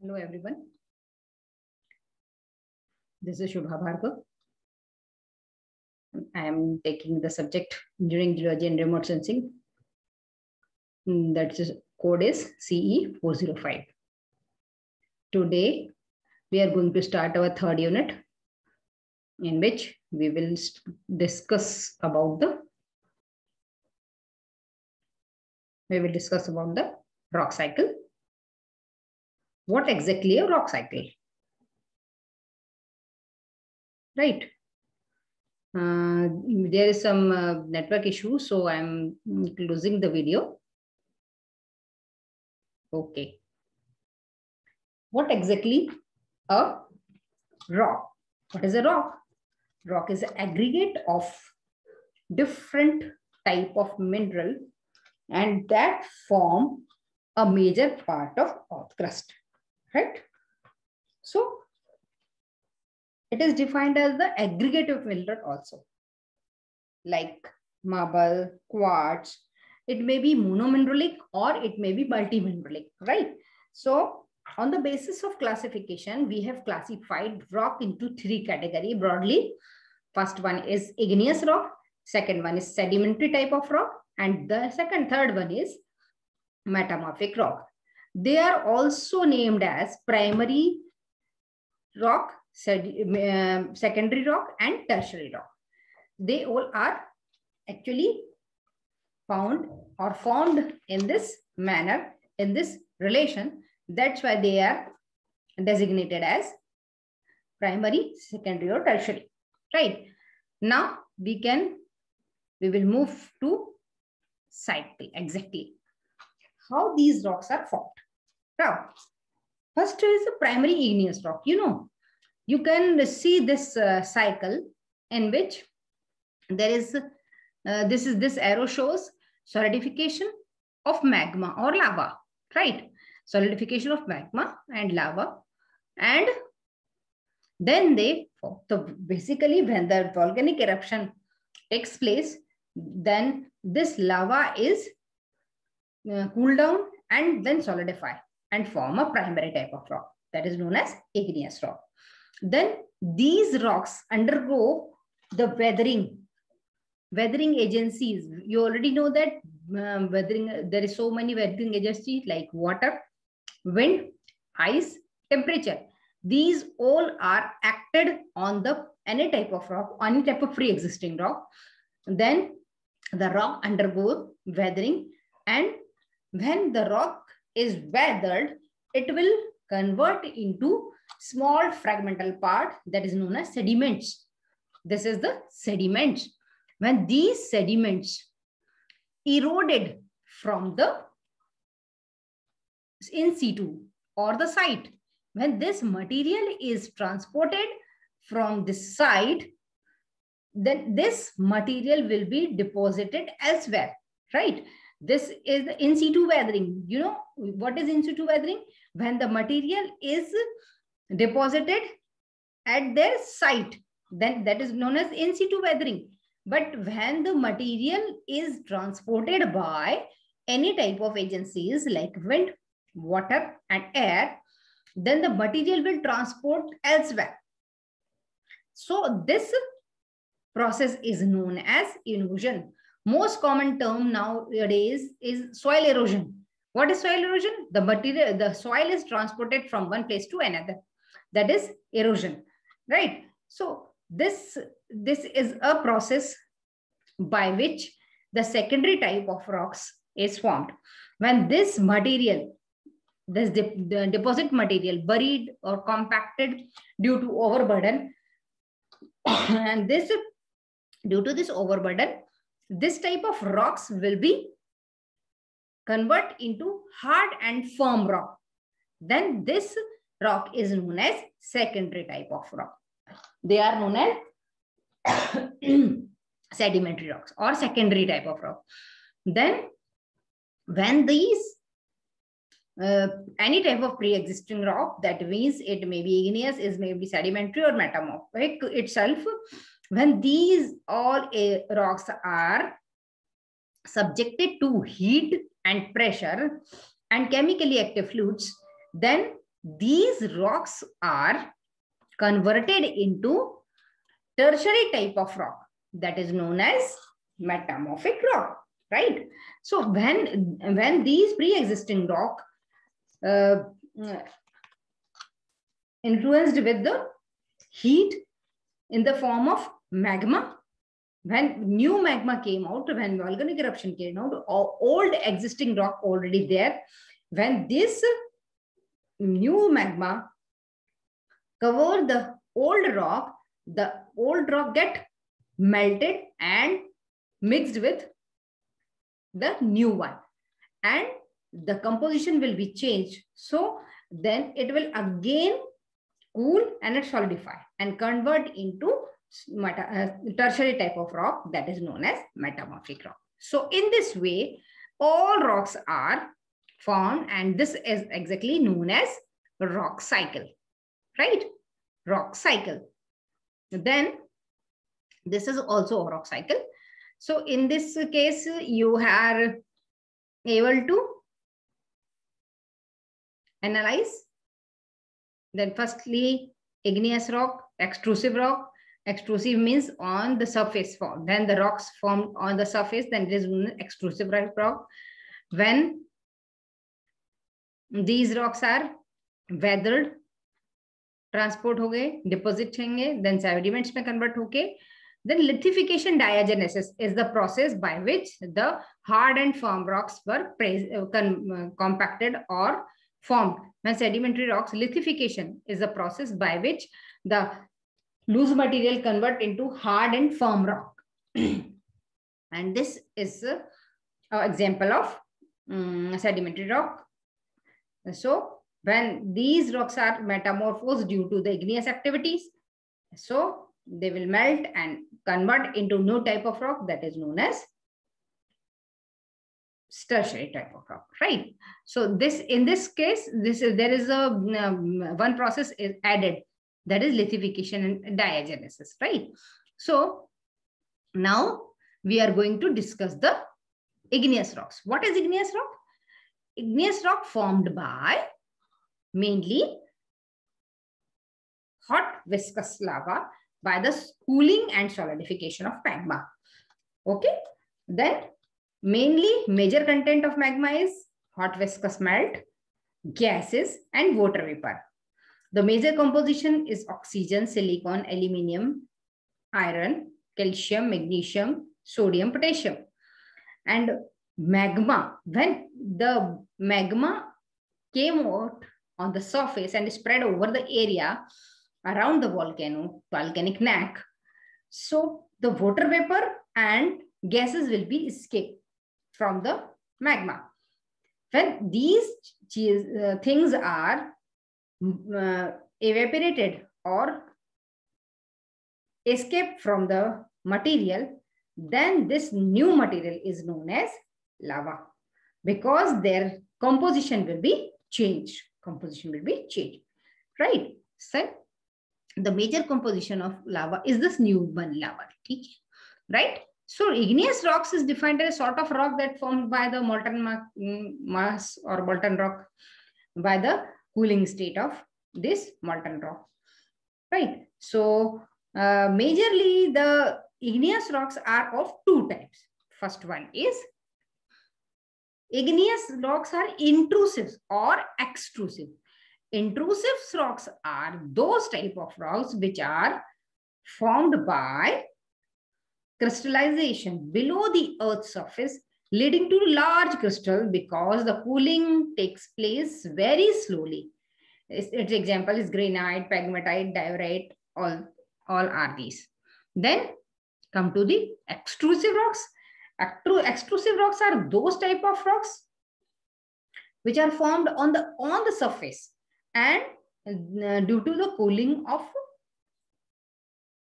Hello, everyone. This is Shubha Bhargav. I am taking the subject engineering geology and remote sensing. Mm, That is code is CE 405. Today, we are going to start our third unit in which we will discuss about the we will discuss about the rock cycle. What exactly a rock cycle? Right. Uh, there is some uh, network issue, so I'm closing the video. Okay. What exactly a rock? What is a rock? Rock is an aggregate of different type of mineral and that form a major part of earth crust, right? So it is defined as the aggregate of mineral also, like marble, quartz. It may be monomineralic or it may be multimineralic, right? So on the basis of classification, we have classified rock into three category broadly. First one is igneous rock. Second one is sedimentary type of rock. And the second, third one is metamorphic rock. They are also named as primary rock, um, secondary rock, and tertiary rock. They all are actually found or formed in this manner, in this relation. That's why they are designated as primary, secondary, or tertiary. Right. Now we can, we will move to cycle exactly. How these rocks are formed. Now, first is the primary igneous rock. You know, you can see this uh, cycle in which there is, uh, this is this arrow shows solidification of magma or lava, right? Solidification of magma and lava. And then they, so basically when the volcanic eruption takes place, then this lava is uh, cool down and then solidify and form a primary type of rock that is known as igneous rock. Then these rocks undergo the weathering, weathering agencies. You already know that um, weathering, there is so many weathering agencies like water, wind, ice, temperature. These all are acted on the any type of rock, any type of pre-existing rock. Then the rock undergo weathering and when the rock is weathered, it will convert into small fragmental part that is known as sediments. This is the sediments. When these sediments eroded from the in situ or the site, when this material is transported from the site, then this material will be deposited elsewhere, right? This is the in situ weathering. You know what is in situ weathering? When the material is deposited at their site, then that is known as in situ weathering. But when the material is transported by any type of agencies like wind, water, and air, then the material will transport elsewhere. So this process is known as erosion. Most common term nowadays is soil erosion. What is soil erosion? The material, the soil is transported from one place to another. That is erosion, right? So this, this is a process by which the secondary type of rocks is formed. When this material, this de the deposit material buried or compacted due to overburden, and this due to this overburden, this type of rocks will be convert into hard and firm rock. Then this rock is known as secondary type of rock. They are known as sedimentary rocks or secondary type of rock. Then when these uh, any type of pre-existing rock, that means it may be igneous, is maybe sedimentary or metamorphic itself. When these all rocks are subjected to heat and pressure and chemically active fluids, then these rocks are converted into tertiary type of rock that is known as metamorphic rock, right? So when, when these pre-existing rock uh, influenced with the heat in the form of magma when new magma came out, when volcanic eruption came out, old existing rock already there, when this new magma cover the old rock, the old rock get melted and mixed with the new one. And the composition will be changed. So then it will again cool and it solidify and convert into uh, tertiary type of rock that is known as metamorphic rock. So in this way, all rocks are formed and this is exactly known as rock cycle, right? Rock cycle. Then this is also a rock cycle. So in this case, you are able to analyze. Then firstly, igneous rock, extrusive rock, Extrusive means on the surface form. Then the rocks formed on the surface, then it is extrusive rock. When these rocks are weathered, transport हो गए deposit होंगे then sediments में convert होके then lithification diagenesis is the process by which the hard and firm rocks were uh, uh, compacted or formed. When sedimentary rocks, lithification is the process by which the loose material convert into hard and firm rock. and this is an example of um, sedimentary rock. So when these rocks are metamorphosed due to the igneous activities, so they will melt and convert into new type of rock that is known as tertiary type of rock, right? So this, in this case, this is, there is a um, one process is added that is lithification and diagenesis, right? So now we are going to discuss the igneous rocks. What is igneous rock? Igneous rock formed by mainly hot viscous lava by the cooling and solidification of magma. Okay, then mainly major content of magma is hot viscous melt, gases and water vapor. The major composition is oxygen, silicon, aluminium, iron, calcium, magnesium, sodium, potassium. And magma, when the magma came out on the surface and spread over the area around the volcano, volcanic neck, so the water vapor and gases will be escaped from the magma. When these uh, things are uh, evaporated or escape from the material, then this new material is known as lava because their composition will be changed. Composition will be changed, right? So the major composition of lava is this new one lava, right? So igneous rocks is defined as a sort of rock that formed by the molten mass or molten rock by the cooling state of this molten rock, right? So uh, majorly the igneous rocks are of two types. First one is igneous rocks are intrusive or extrusive. Intrusive rocks are those type of rocks which are formed by crystallization below the earth's surface leading to large crystal because the cooling takes place very slowly. Its, its example is granite, pegmatite, diorite, all, all are these. Then come to the extrusive rocks. Extrusive rocks are those type of rocks which are formed on the on the surface and uh, due to the cooling of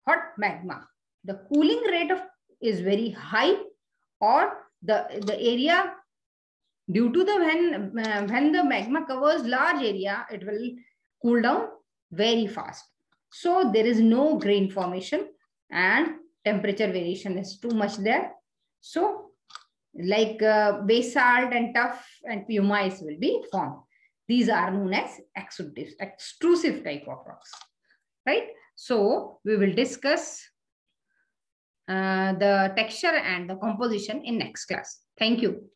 hot magma. The cooling rate of is very high or the, the area due to the when, uh, when the magma covers large area, it will cool down very fast. So there is no grain formation and temperature variation is too much there. So like uh, basalt and tuff and pumice will be formed. These are known as extrusive, extrusive type of rocks, right? So we will discuss Uh, the texture and the composition in next class. Thank you.